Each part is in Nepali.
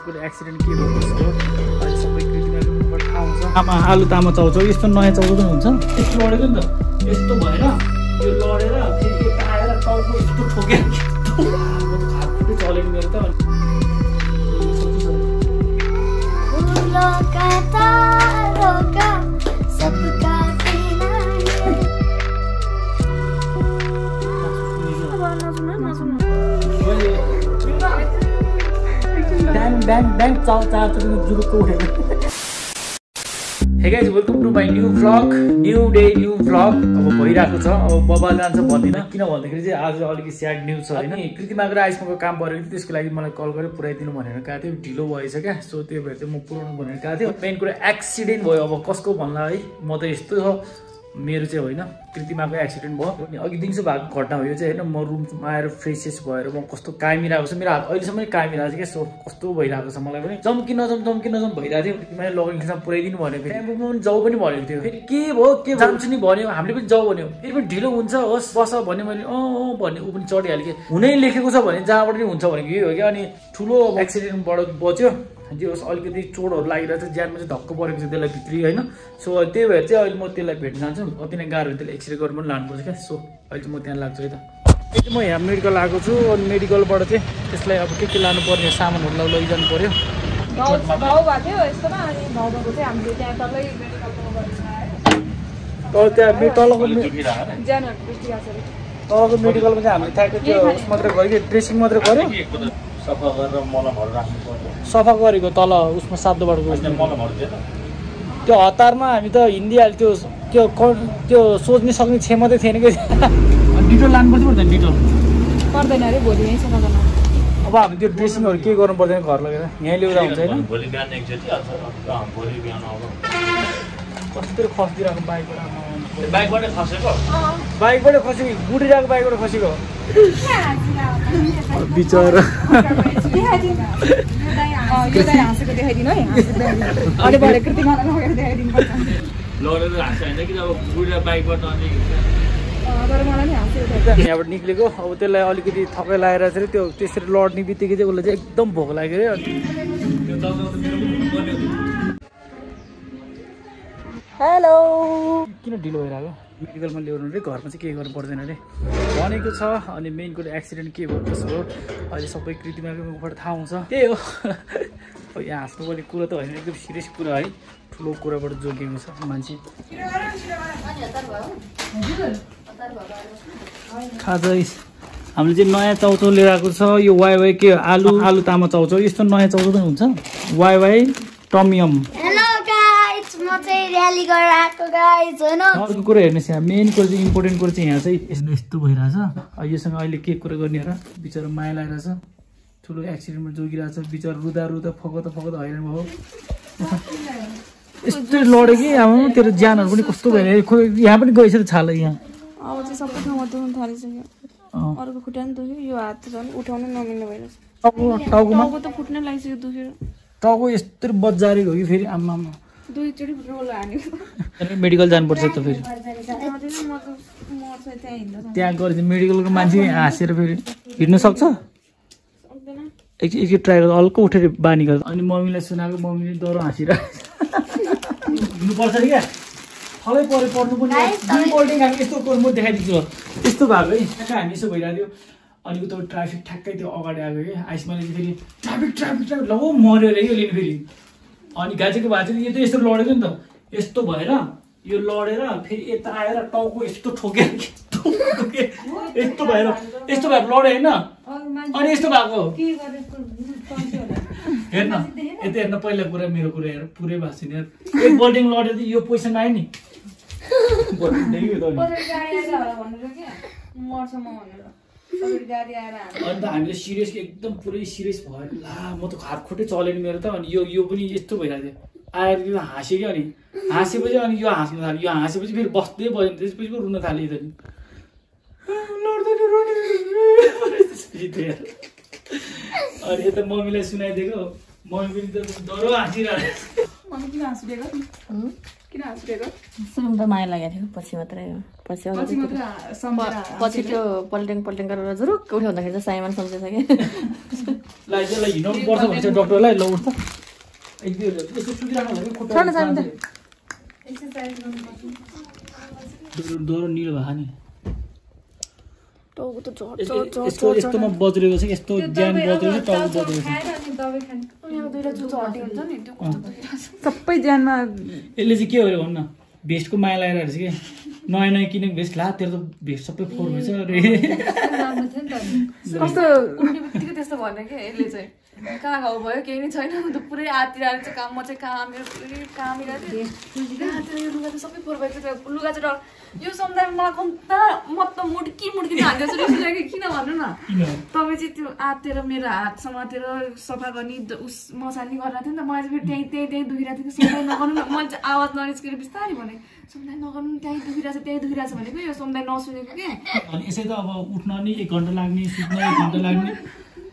एक्सिडेन्ट के अहिले सबै आमा आलु तामा चाउचाउ यस्तो नयाँ चाउचाउ पनि हुन्छ। यस्तो लडेको नि त यस्तो भएर यो लडेर फेरि आएर टाउको यस्तो ठोकेर चलेको मेरो त ब्याङ ब्याङ ब्याङ चाउ चार जुरुक्क hey guys welcome to my new vlog new day new vlog अब भइरहेको छ। अब बबा जान्छ भन्दिनँ। किन भन्दाखेरि चाहिँ आज अलिकति स्याड न्युज छ होइन। कृतिमाको र आइसमाको काम थियो त्यसको लागि मलाई कल गरेर पुऱ्याइदिनु भनेर गएको थियो? ढिलो भएछ क्या। सो त्यो भएर चाहिँ म पुऱ्याउनु भनेर गएको थियो। मेन कुरा एक्सिडेन्ट भयो। अब कसको भन्ला है? म त यस्तो छ मेरो चाहिँ होइन कृतिमाको एक्सिडेन्ट भयो अनि अघि दिउँसो भएको घटना हो यो चाहिँ होइन म रुममा आएर फ्रेसेस भएर म कस्तो कामिरहेको छ मेरो हात अहिलेसम्म कामिरहेको छ क्या सो कस्तो भइरहेको छ मलाई पनि। जम्की नजम जम्की नजम भइरहेको थियो मैले लगन खिच्न पुऱ्याइदिनु भनेको थियो टेम्पोमा पनि जाउ पनि भनेको थियो फेरि के भयो के जान्छु नि भन्यो हामीले पनि जाउ भन्यो। फेरि पनि ढिलो हुन्छ होस् बस भन्यो मैले अँ अँ भन्ने ऊ पनि चढिहाल्यो कि। हुनै लेखेको छ भने जहाँबाट नि हुन्छ भनेको यही हो क्या अनि ठुलो एक्सिडेन्टबाट बच्यो। जे होस् अलिकति चोटहरू लागिरहेको छ ज्यानमा चाहिँ धक्क परेको छ त्यसलाई भित्री होइन? सो त्यही भएर चाहिँ अहिले म त्यसलाई भेट्न जान्छु। अति नै गाह्रो त्यसलाई एक्सरे गरेर पनि लानुपर्छ क्या। सो अहिले चाहिँ म त्यहाँ लाग्छु है त। चाहिँ म यहाँ मेडिकल आएको छु। अनि मेडिकलबाट चाहिँ त्यसलाई अब के के लानुपर्ने सामानहरूलाई लैजानु पऱ्यो चाहिँ तर त्यहाँ तलको तलको मेडिकलमा चाहिँ हामीले ठ्याक्कै त्यो उस मात्रै गऱ्यो कि? ड्रेसिङ मात्रै गऱ्यो? सफा गरेर मलमहरू राख्नु पर्यो सफा गरेको तल उसमा सातोबाट गयो। मलमहरू दिएन त्यो हतारमा हामी त हिँडिहाल्यो त्यो त्यो त्यो सोच्नै सक्ने क्षमता थिएन कि। डिटोल लानुपर्छ पर्दैन डिटोल पर्दैन अरे भोलि यहीँ सफा गर्न। अब हामी त्यो ड्रेसिङहरू के गर्नु पर्दैन घर लगेर? यहीँ ल्याउँदा हुन्छ होइन? भोलि बिहान एकचोटि कस्तो खसिदिरहेको बाइकबाट। बाइकबाटै खसेको? बाइकबाट खसेको गुडिरहेको बाइकबाट खसेको। बिचरा। यहाँबाट निक्लेको अब त्यसलाई अलिकति थकाइ लागेर चाहिँ त्यो त्यसरी लड्ने बित्तिकै चाहिँ उसलाई चाहिँ एकदम भोक लाग्यो अरे हेलो। किन ढिलो भइरहेको? मेडिकलमा ल्याउनु अरे घरमा चाहिँ केही गर्नु पर्दैन अरे। भनेको छ अनि मेन कुरो एक्सिडेन्ट के भयो कसो हो अहिले सबै कृतिमाको मुखबाट थाहा हुन्छ। त्यही हो। अब यहाँ हाँस्नुपर्ने कुरो त होइन एकदम सिरियस कुरा है। ठुलो कुराबाट जोगिएको छ मान्छे। खाजा हामीले चाहिँ नयाँ चाउचाउ लिएर आएको छ। यो वाइ वाइ के आलु आलु तामा चाउचाउ यस्तो नयाँ चाउचाउ पनि हुन्छ। Wai Wai tom yum. म चाहिँ र्याली गरेर आएको गाइस होइन? अर्को कुरा हेर्नुहोस् यहाँ मेन कुरो चाहिँ इम्पोर्टेन्ट कुरो चाहिँ यहाँ चाहिँ यस्तो यस्तो भइरहेछ। योसँग अहिले के कुरा गर्ने र? बिचरा माया लागिरहेछ। ठुलो एक्सिडेन्टमा जोगिरहेछ। बिचरा रुदा रुदा फकाउँदा फकाउँदा हैरान भयो। यस्तो लड्यो कि अब तेरो ज्यानहरू पनि कस्तो खोइ यहाँ पनि छाल यहाँ। अब चाहिँ सबै ठाउँमा दुख्नु थालिसक्यो। अँ। अर्को खुट्टा पनि दुख्यो। यो हात झन् उठाउनु नमिल्ने भइरहेछ। टाउको टाउकोमा? टाउको त फुट्नै लागिसक्यो दुखेर। टाउको यस्तो बजारेको हो कि फेरि आमा मेडिकल जानुपर्छ त फेरि। त्यहाँ गएर चाहिँ मेडिकलको मान्छे हाँसेर फेरि हिँड्नु सक्छ? सक्दैन एक एकचोटि ट्राई गर्दा हल्का उठेर बानी गर्दा। अनि मम्मीलाई सुनाएको मम्मीले डह्रो हाँसिरहेको हिँड्नुपर्छ नि क्या। थलै पऱ्यो पर्नु पनि दुईपल्ट खाएको यस्तो म देखाइदिन्छु। ल। यस्तो भएको है। ठ्याक्कै हामी यसो भइरहेको थियो अनि उता ट्राफिक ठ्याक्कै त्यो अगाडि आएको कि आइसमाले फेरि ट्राफिक ट्राफिक ट्राफिक ल मऱ्यो अरे यो लिनु फेरि। अनि गाजेको भएको यो त यस्तो लडेको नि त। यस्तो भएर यो लडेर फेरि यता आएर टाउको यस्तो ठोकेर ठोके यस्तो भएर यस्तो भएर लड्यो होइन। अनि यस्तो भएको। हेर्न यता हेर्न पहिला कुरा मेरो कुरा हेर पुरै भएको छैन एक बल्डिङ लडेर यो पोजिसन आयो नि। मर्छ म भनेर। अन्त हामीले सिरियस एकदम पुरै सिरियस भयो। ला म त हात खुट्टै चलेन मेरो त अनि यो यो पनि यस्तो भइरहेको थियो। आएर यो हाँस्यो कि अनि हाँसेपछि अनि यो हाँस्नु थाल्यो यो हाँसेपछि फेरि बस्दै बस्यो त्यसपछि पो रुन थाल्यो यो त त्यो। अनि यता मम्मीलाई सुनाइदिएको। मम्मी पनि त डह्रो हाँसिरहेको। किन सुरुमा त माया लागेको थियो पछि मात्रै हो पछि पछि मात्र सम्झेर पछि त्यो पल्टिङ पल्टिङ गरेर जुरुक्क उठाउँदाखेरि चाहिँ साइमन सम्झेछ कि। डक्टरलाई ल छोड्नु, डोरो निलो भएको नि। टाउको त झट् यस्तो झट् झट् यस्तो यस्तोमा बज्रेको छ यस्तो ज्यान बज्रेको छ टाउको सबै ज्यानमा यसले चाहिँ के हो अरे भन्न भेस्टको माया लागेर रहेछ कि नयाँ नयाँ किनेको भेस्ट ला तेरो त भेस्ट सबै फोहोर भएछ अरे कस्तो त्यस्तो भन्यो कि यसले चाहिँ कहाँ घाउ भयो केही नै छैन म त पुरै आतिरहेको चाहिँ काम म चाहिँ कहाँ मेरो पुरै काम यो लुगा चाहिँ सबै फोहोर भएको थियो लुगा चाहिँ डर यो समुदायमा मलाई कम्ता म त मुड्की मुड्की हान्दैछु कि किन भन्नु न तपाईँ चाहिँ त्यो आतेर मेरो हात समातेर सफा गर्ने उस मसानी गरेर थियो नि त मलाई चाहिँ फेरि त्यहीँ त्यहीँ त्यहीँ दुखिरहेको थियो समुदाय नगर्नु मैले चाहिँ आवाज ननिस्केर बिस्तारै भने समुदाय नगर्नु त्यहीँ दुखिरहेको छ त्यहीँ दुखिरहेको छ भनेको यो समुदाय नसुनेको के अनि यसै त अब उठ्न नि एक घन्टा लाग्ने सुत्न एक घन्टा लाग्ने।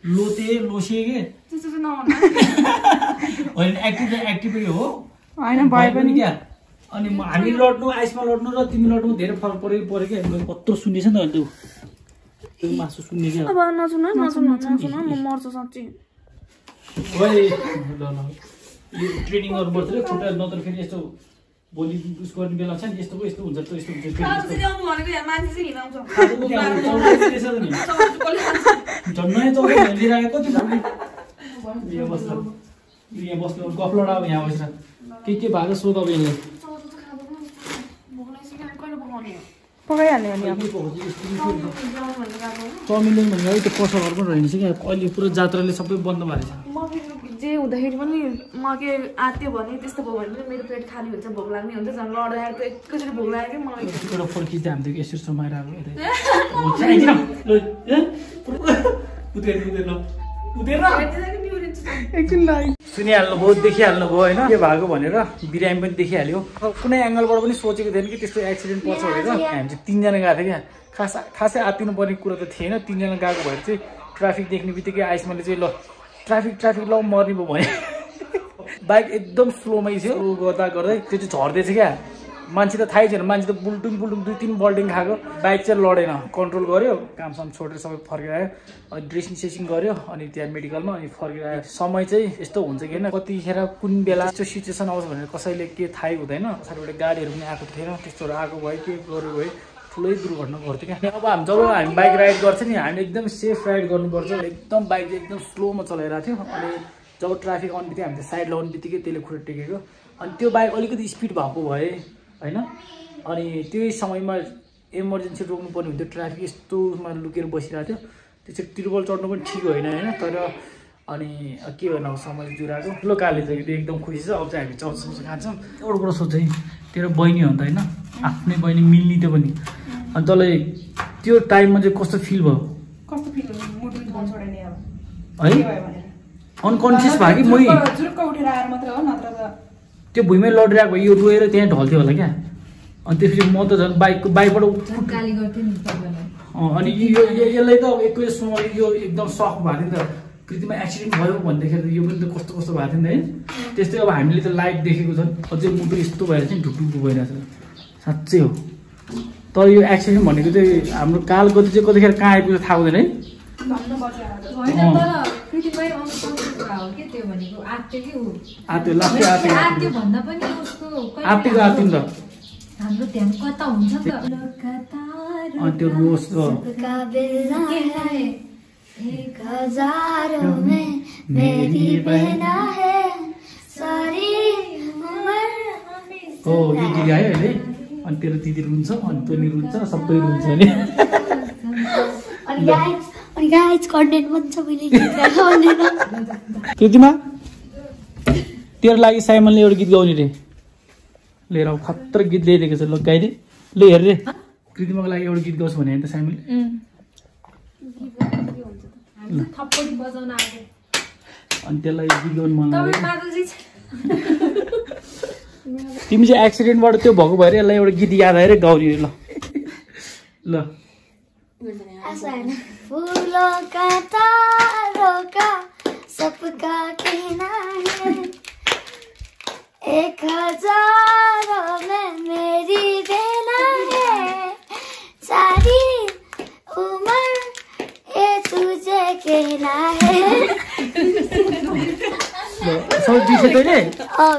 लोते लोसे के होइन एक्टिभ एक्टिभै हो। होइन भए पनि क्या? अनि म- हामी लड्नु आइसमा लड्नु र तिमी लड्नु धेरै फरक पऱ्यो पऱ्यो क्या। मैले कत्रो सुनेछ नि त अहिले त्यो मासु सुन्ने क्या। अब नसुन नसुन नसुन म मर्छु साँच्ची। ओइ ल ल। यो ट्रेनिङ गर्नुपर्छ रे खुट्टा नत्र फेरि यस्तो भोलि उस गर्ने बेला छ नि यस्तो यस्तो हुन्छ त यस्तो हुन्छ यहाँ बस्नु गफ यहाँ बसेर के के भएको सोध अब फेरि चाउमिन अहिले त्यो पसलहरू पनि रहेनछ क्या। अहिले पुरो जात्राले सबै बन्द भएको छ जे हुँदाखेरि पनि म के आत्यो भने त्यस्तो भयो भने पनि मेरो पेट खाली हुन्छ भोक लाग्ने हुन्छ झन् लड्दाखेरि त एकैचोटि भोक लाग्यो कि मलाई फर्किँदै हामी त यसरी समाएर अब देखिहाल्नु भयो होइन? के भएको भनेर बिरामी पनि देखिहाल्यो। अब कुनै एङ्गलबाट पनि सोचेको थिएन कि त्यस्तो एक्सिडेन्ट पर्छ भनेर। हामी चाहिँ तिनजना गएको थियो क्या खास खासै आत्तिनु पर्ने कुरा त थिएन। तिनजना गएको भएर चाहिँ ट्राफिक देख्ने बित्तिकै आइसमाले चाहिँ ल ट्राफिक ट्राफिक ल मर्ने भयो। भने बाइक एकदम स्लोमै थियो। गर्दा गर्दै त्यो चाहिँ झर्दैछ क्या। मान्छे त थाहै छैन। मान्छे त बुल्टुङ बुल्टुङ दुई तिन बल्टिङ खाएको। बाइक चाहिँ लडेन। कन्ट्रोल गर्यो कामसाम छोडेर सबै फर्केर आयो अनि ड्रेसिङ सेसिङ गर्यो अनि त्यहाँ मेडिकलमा अनि फर्केर आयो समय चाहिँ यस्तो हुन्छ कि होइन? कतिखेर कुन बेला यस्तो सिचुएसन आउँछ भनेर कसैले के थाहै हुँदैन। पछाडिबाट गाडीहरू पनि आएको थिएन। त्यस्तोहरू आएको भए के गरेको भए ठुलै दुर्घटना गर्थ्यो क्या। अब हामी जब हामी बाइक राइड गर्छ नि हामी एकदम सेफ राइड गर्नुपर्छ। एकदम बाइक चाहिँ एकदम स्लोमा चलाइरहेको थियो। अनि जब ट्राफिक आउने बित्तिकै हामीले साइड लगाउने बित्तिकै त्यसले खुट्टा टेकेको। अनि त्यो बाइक अलिकति स्पिड भएको भए होइन? अनि त्यही समयमा इमर्जेन्सी रोक्नु पर्ने हुन्थ्यो। ट्राफिक यस्तोमा लुकेर बसिरहेको थियो। त्यसरी तिरुबल चढ्नु पनि ठिक होइन होइन? तर अनि के गर्नु अब समय जुराएको? ठुलो काले चाहिँ त्यो एकदम खुसी छ। अब चाहिँ हामी सौज खान्छौँ। एउटा कुरा सोध्छ तेरो बहिनी हो त होइन? आफ्नै बहिनी मिल्ने त्यो पनि अनि तँलाई त्यो टाइममा चाहिँ कस्तो फिल भयो? कस्तो फिल है? अनकन्सियस भयो कि मै जुरुक्क- जुरुक्क उठेर आएर मात्र हो नत्र त त्यो भुइँमै लडिरहेको यो रोएर त्यहाँ ढल्थ्यो होला क्या। अनि त्यसपछि म त झन् बाइकको बाइकबाट गाली गर्थेँ नि तपाईँलाई अँ, अनि यो यसलाई त अब एकैचोटि समय यो एकदम सक भएको थियो नि त। कृतिमा एक्सिडेन्ट भयो भन्दाखेरि त यो पनि त कस्तो कस्तो भएको थियो नि त है? त्यस्तै अब हामीले त लाइभ देखेको छन्। अझै मुटु यस्तो भएर चाहिँ ढुकढुक भइरहेको छ साँच्चै हो। तर यो एक्सिडेन्ट भनेको चाहिँ हाम्रो कालगति चाहिँ कतिखेर कहाँ आइपुग्छ थाहा हुँदैन है? हो आत्तिको नि त। हाम्रो ध्यान कता हुन्छ नि त? अनि त्यो रोस अँ, का बिल्ला के है खाए? एक हजारों में मेरी बहना। है। सारी उम्र हमें हो यो दिदी आयो अहिले? अनि तेरो दिदी रुन्छ अनि तैँले रुन्छ सबै रुन्छ नि। अनि गाइस अनि गाइस कन्टेन्ट बन्छ मैले गीत गाउँदैन कृतिमा तेरो लागि साइमनले एउटा गीत गाउने रे। लिएर अब खत्र गीत ल्याइदिएको छ ल गाइदे। ल हेर रे। कृतिमाको लागि एउटा गीत गाउँछ भने त साइमनले अनि त्यसलाई गीत गाउनु मन तपाईँ लाग्यो तिमी चाहिँ एक्सिडेन्टबाट त्यो भएको भएर यसलाई एउटा गीत याद आएर गाउने ल. ल. है फूलों का तारों का सबका कहना है एक हज़ारों में मेरी देना है। सारी उम्र ये तुझे कहना है। सबै बिर्से तैँले अँ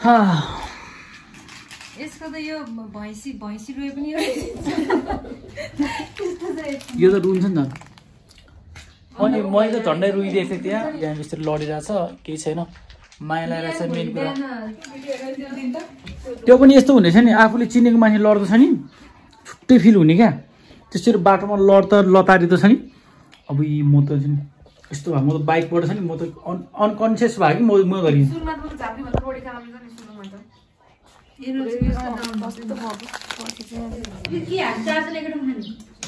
यसको त यो भैँसी भैँसी रोए पनि यो त रुन्छ नि त। अनि मैले त झन्डै रुइदिएको थिएँ त्यहाँ। यहाँ बिस्तारै लडिरहेछ केही छैन। माया लगाइरहेछ मेन कुरा। त्यो पनि यस्तो हुनेछ नि आफूले चिनेको मान्छे लड्दो छ नि। छुट्टै फिल हुने क्या। त्यसरी बाटोमा लड्दा लतारिँदो छ नि। अब यी म त यस्तो भयो। म त बाइकबाट छ नि म त अन अनकन्सियस भयो कि म म खाने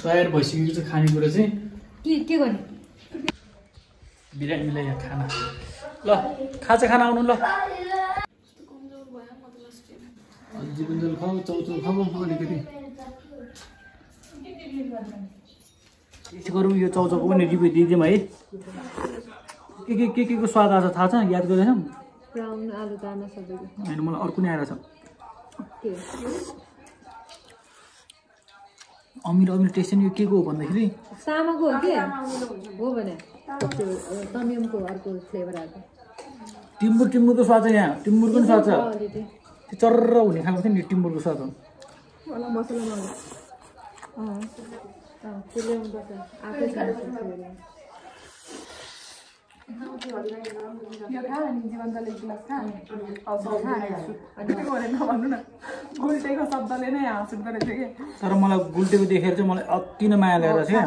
तयार भइसकेको छ खानेकुरा चाहिँ। के के गर्ने? बिरयानी मिलाइ खाना। ल खाजा खाना आउनु ल। जिबुन्जल खाऊ चौचौ खाऊ अलिकति। यसो गरौँ यो चौचौको पनि रिभ्यू दिइदिउँ है। के के के के को स्वाद आएको छ थाहा छ? याद गर्दैनौँ ब्राउन आलु दाना सबैको होइन मलाई अर्को नै आएर छ। के? अमिलो अमिलो टेस्ट नि यो के को हो भन्दाखेरि? हो के? हो भने। त्यो तमियमको अर्को फ्लेभर आएको। टिम्बुर टिम्बुरको स्वाद छ यहाँ। टिम्बुरको पनि स्वाद छ। त्यो चर्र हुने खालको थियो नि टिम्बुरको स्वाद हो। यो खा अनि जीवनले एक गिलास खा अनि नभन्नु न गुल्टेको शब्दले नै हाँस उठ्दो रहेछ कि तर मलाई गुल्टेको देखेर चाहिँ मलाई अति नै माया लागेको थियो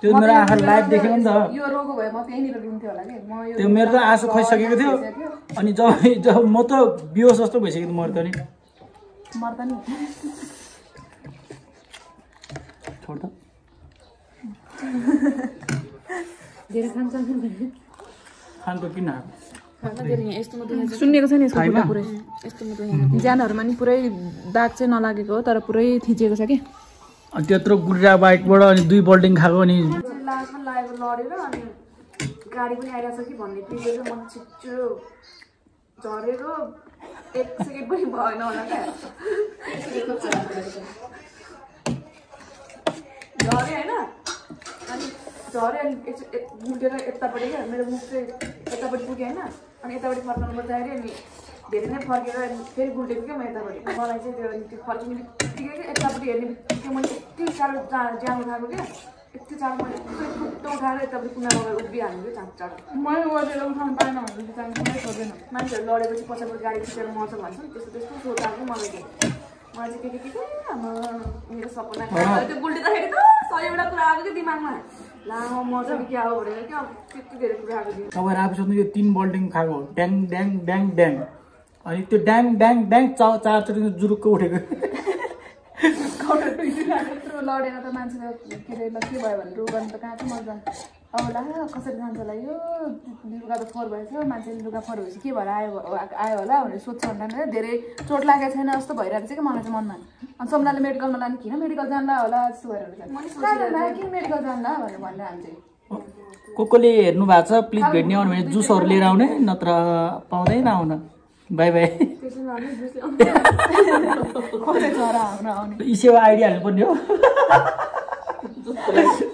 त्यो मेरो आँखा लाइभ देखेको नि त यो रोगो भए म त्यहीँनिर रुन्थ्यो होला कि म यो त्यो मेरो त आँसु खसिसकेको थियो अनि जब जब म त बिहोस जस्तो भइसकेको थियो मेरो त नि मर्दा नि छोड त धेरै खान्छ खानको किन सुन्नेको छ नि यसको? खुट्टा पुरै ज्यानहरूमा नि पुरै दाग चाहिँ नलागेको हो तर पुरै थिचेको छ कि अनि त्यत्रो गुड्रा बाइकबाट अनि दुई बल्टिङ खाएको अनि लडेर अनि गाडी पनि आइरहेको छ कि भन्ने बिर्सेर म छिच्चो झरेको एक सेकेन्ड पनि भएन होला क्या झरेँ होइन झरेँ अनि गुल्टेर यतापट्टि क्या मेरो मुख चाहिँ यतापट्टि पुग्यो होइन अनि यतापट्टि फर्काउनु पर्दाखेरि अनि धेरै नै फर्केर अनि फेरि गुल्टेको क्या म यतापट्टि मलाई चाहिँ त्यो त्यो फर्किने बित्तिकै क्या यतापट्टि हेर्ने बित्तिकै मैले यति साह्रो जा ज्यान उठाएको क्या यति साह्रो मैले खुट्टा उठाएर यतापट्टि कुना लगाएर उभिहाल्नु क्या चाँडो चाँडो मैले ओदेर उठाउनु पाएन भने चाहिँ छोड्दैन मान्छेहरू लडेपछि पछाडि गाडी खिचेर मर्छ भन्छ नि त्यस्तो त्यस्तो सोचाएको मलाई मलाई चाहिँ के के के के आमा, मेरो सपना त्यो गुल्टिँदाखेरि त सयवटा कुरा आएको कि दिमागमा ला म मर्छ कि क्या हो भनेर क्या त्यति धेरै कुरा आएको थियो तपाईँ आफूसँग यो तिन बल्टिङ खाएको ड्याङ ड्याङ ड्याङ ड्याङ अनि त्यो ड्याङ ड्याङ ड्याङ चा चारचोटि जुरुक्क उठेको लडेर त मान्छेले के भयो भने रु गर्नु त कहाँ चाहिँ मजा. अब ला कसरी जान्छ होला यो? लुगा त फोहोर भएछ मान्छेले लुगा फोहोर भएपछि के भएर आयो आयो होला भनेर सोध्छ भन्दा धेरै चोट लागेको छैन जस्तो भइरहेको छ कि मलाई चाहिँ मनमा? अनि सोमनाले मेडिकलमा लाने किन मेडिकल जान्ला होला जस्तो भएर किन मेडिकल जान्ला भनेर भन्ने हामी चाहिँ। को कोले हेर्नु भएको छ प्लिज भेट्ने आउनु भने जुसहरू लिएर आउने नत्र पाउँदैन आउन। Bye bye. सेवा आइडिया हाल्नुपर्ने हो।